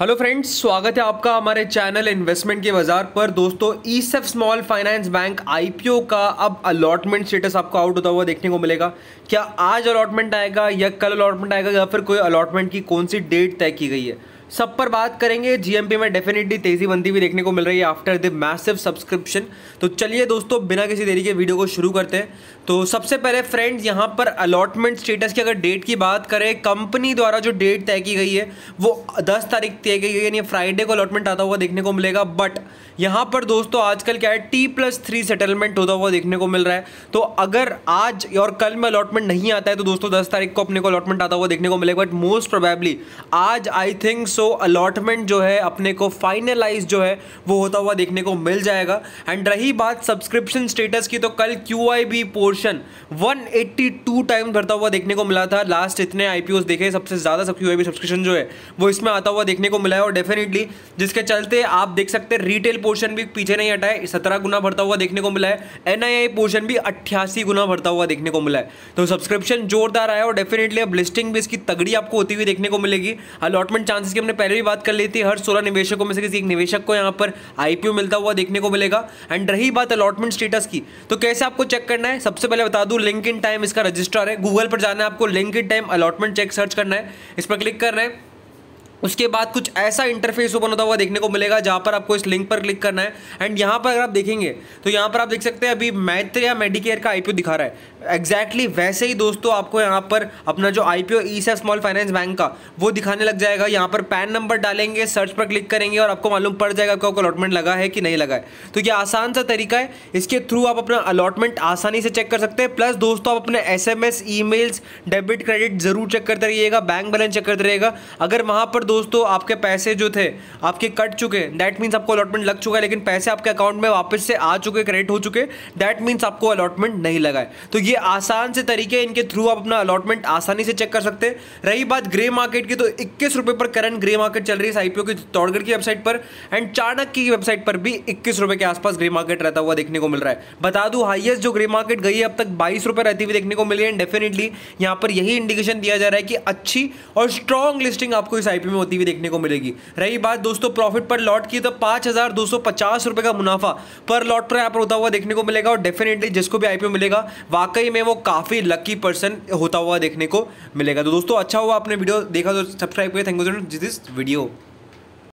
Hello friends स्वागत है आपका हमारे चैनल इन्वेस्टमेंट के बाज़ार पर। दोस्तों ESAF small finance bank IPO का अब अलॉटमेंट स्टेटस आपको आउट होता हुआ देखने को मिलेगा। क्या आज अलॉटमेंट आएगा या कल अलॉटमेंट आएगा या फिर कोई अलॉटमेंट की कौन सी डेट तय की गई है? सब पर बात करेंगे। जीएमपी में डेफिनेटली तेज़ी बनती हुई देखने को मिल रही है आफ्टर द मैसिव सब्सक्रिप्शन तो चलिए दोस्तों, बिना किसी देरी के वीडियो को शुरू करते हैं। तो सबसे पहले फ्रेंड्स यहाँ पर अलॉटमेंट स्टेटस की अगर डेट की बात करें कंपनी द्वारा जो डेट तय की गई है, वो 10 तारीख तय की गई यानी फ्राइडे को अलॉटमेंट आता हुआ देखने को मिलेगा। बट यहाँ पर दोस्तों, आजकल क्या है टी प्लस थ्री सेटलमेंट होता हुआ देखने को मिल रहा है। तो अगर आज और कल में अलॉटमेंट नहीं आता है तो दोस्तों, दस तारीख को अपने को अलॉटमेंट आता हुआ देखने को मिलेगा। बट मोस्ट प्रोबेबली आज आई थिंक सो अलॉटमेंट जो है, अपने को फाइनलाइज जो है, वो होता हुआ देखने को मिल जाएगा। एंड रही बात सब्सक्रिप्शन स्टेटस की तो कल Q I B portion 182 time भरता हुआ देखने को मिला था। लास्ट इतने आईपीओस देखे, सबसे ज़्यादा सब क्यू आई बी सब्सक्रिप्शन जो है, वो इसमें आता हुआ देखने को मिला है। और डेफिनेटली जिसके चलते आप देख सकते हैं रिटेल पोर्शन भी पीछे नहीं हटा है, सत्रह गुना भरता हुआ देखने को मिला है। एनआईआई पोर्शन भी अट्ठासी गुना भरता हुआ देखने को मिला है। तो सब्सक्रिप्शन जोरदार आया और डेफिनेटली अब लिस्टिंग भी इसकी तगड़ी आपको होती हुई देखने को मिलेगी। अलॉटमेंट चांसेस की हमने पहले भी बात कर ली थी, हर सोलह निवेशकों में से किसी एक निवेशक को यहाँ पर आईपीओ मिलता हुआ देखने को मिलेगा। एंड रही बात अलॉटमेंट स्टेटस की तो कैसे आपको चेक करना है? सबसे पहले बता दूँ लिंक इन टाइम इसका रजिस्टर है। गूगल पर जाना है आपको link in time allotment check search करना है। इस पर क्लिक करना है। उसके बाद कुछ ऐसा इंटरफेस ओपन होता हुआ देखने को मिलेगा, जहाँ पर आपको इस लिंक पर क्लिक करना है। एंड यहाँ पर अगर आप देखेंगे तो यहाँ पर आप देख सकते हैं, अभी मैत्र या मेडिकेयर का आईपीओ दिखा रहा है। एग्जैक्टली exactly, वैसे ही दोस्तों आपको यहाँ पर अपना जो आईपीओ ई सा स्मॉल फाइनेंस बैंक का, वो दिखाने लग जाएगा। यहाँ पर पैन नंबर डालेंगे सर्च पर क्लिक करेंगे और आपको मालूम पड़ जाएगा कि आपको अलॉटमेंट लगा है कि नहीं लगा है। तो ये आसान सा तरीका है। इसके थ्रू आप अपना अलॉटमेंट आसानी से चेक कर सकते हैं। प्लस दोस्तों आप अपने S M S emails debit credit ज़रूर चेक करते रहिएगा। बैंक बैलेंस चेक करते रहिएगा। अगर वहाँ पर दोस्तों आपके पैसे जो थे, आपके कट चुके दैट मीन्स आपको अलॉटमेंट लग चुका है, लेकिन पैसे आपके अकाउंट में वापस से आ चुके क्रेडिट हो चुके दैट मीन्स आपको अलॉटमेंट नहीं लगा है। तो ये आसान से तरीके इनके थ्रू आप अपना अलॉटमेंट आसानी से चेक कर सकते हैं। रही बात ग्रे मार्केट की तो इक्कीस रुपए पर करंट ग्रे मार्केट चल रही है आईपीओ की तौड़गढ़ की वेबसाइट पर एंड चाणक्य की वेबसाइट पर भी इक्कीस रुपए के आसपास ग्रे मार्केट रहता हुआ देखने को मिल रहा है। बता दूँ हाईएस्ट जो ग्रे मार्केट गई है, अब तक बाईस रुपए रहती हुई देखने को मिली है डेफिनेटली यहाँ पर यही इंडिकेशन दिया जा रहा है कि अच्छी और स्ट्रॉन्ग लिस्टिंग आपको इस आईपीओ में होती हुई देखने को मिलेगी। रही बात दोस्तों प्रॉफिट पर लॉट की तो पाँच हज़ार का मुनाफा पर लॉट पर यहाँ पर होता हुआ देखने को मिलेगा, और डेफिनेटली जिसको भी आईपीओ मिलेगा वाकई में वो काफ़ी लकी पर्सन होता हुआ देखने को मिलेगा। तो दोस्तों अच्छा हुआ आपने वीडियो देखा तो सब्सक्राइब करें थैंक यू दिस वीडियो